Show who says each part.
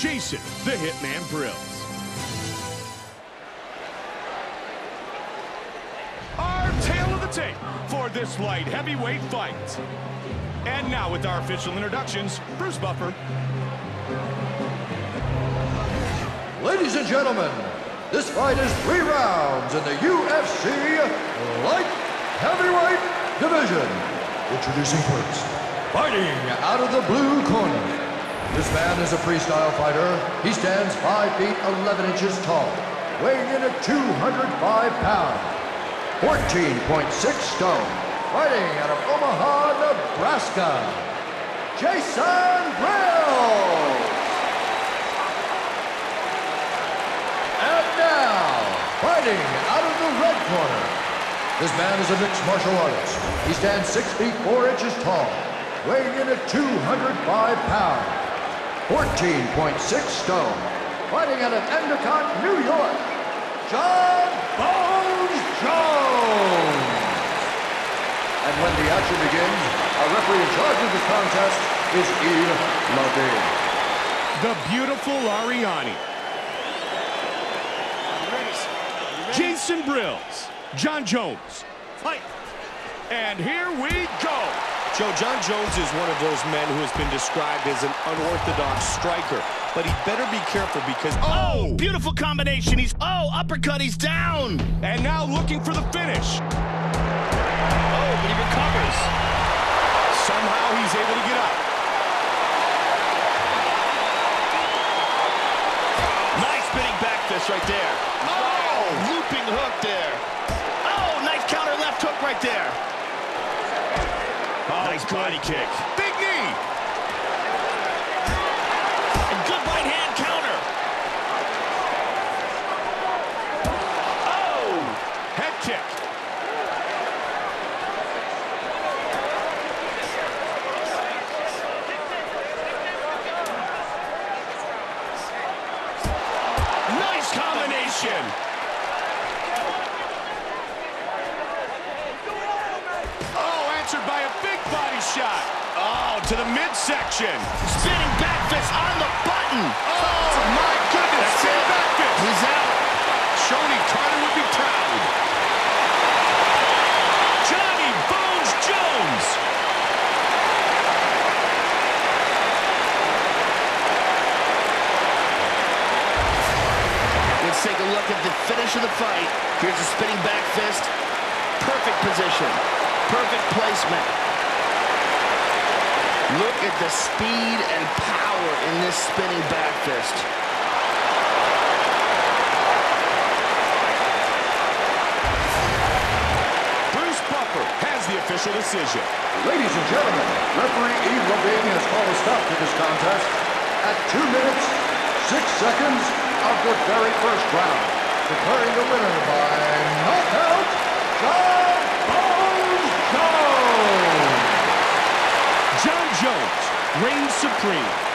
Speaker 1: Jason the Hitman Brilz. Our tale of the tape for this light heavyweight fight. And now with our official introductions, Bruce Buffer.
Speaker 2: Ladies and gentlemen, this fight is three rounds in the UFC Light Heavyweight Division. Introducing first, fighting out of the blue corner. This man is a freestyle fighter. He stands 5 feet 11 inches tall, weighing in at 205 pounds, 14.6 stone, fighting out of Omaha, Nebraska, Jason Brilz. And now, fighting out of the red corner. This man is a mixed martial artist. He stands 6 feet 4 inches tall, weighing in at 205 pounds, 14.6 stone, fighting out of Endicott, New York, Jon Bones Jones. And when the action begins, our referee in charge of this contest is Yves Lavigne.
Speaker 1: The beautiful Arianny. Jason Brilz. Jon Jones. Fight. And here we go.
Speaker 3: Joe, Jon Jones is one of those men who has been described as an unorthodox striker, but he better be careful because...
Speaker 1: Oh! oh, beautiful combination. He's, oh, uppercut, he's down. And now looking for the finish. Oh, but he recovers. Somehow he's able to get up.
Speaker 3: Nice spinning back fist right there.
Speaker 1: Oh,
Speaker 3: Looping hook there.
Speaker 1: oh, nice counter left hook right there. Oh,
Speaker 3: Nice body kick.
Speaker 1: Big knee.
Speaker 3: A good right hand counter.
Speaker 1: Oh, head kick. Nice combination. Oh, answered by a big body shot. Oh, to the midsection.
Speaker 4: Spinning back fist on the button.
Speaker 1: Oh, oh my goodness.
Speaker 4: That's
Speaker 1: Spin back fist.
Speaker 4: He's out.
Speaker 1: Shonie Carter would be proud. Johnny Bones Jones.
Speaker 4: Let's take a look at the finish of the fight. Here's a spinning back fist. Perfect position. Perfect placement. Look at the speed and power in this spinning back fist.
Speaker 1: Bruce Buffer has the official decision.
Speaker 2: Ladies and gentlemen, referee Yves Lavigne has called a stop to this contest at 2 minutes, 6 seconds of the very first round, declaring the winner by knockout, Jon Bones Jones.
Speaker 1: Jon Jones reigns supreme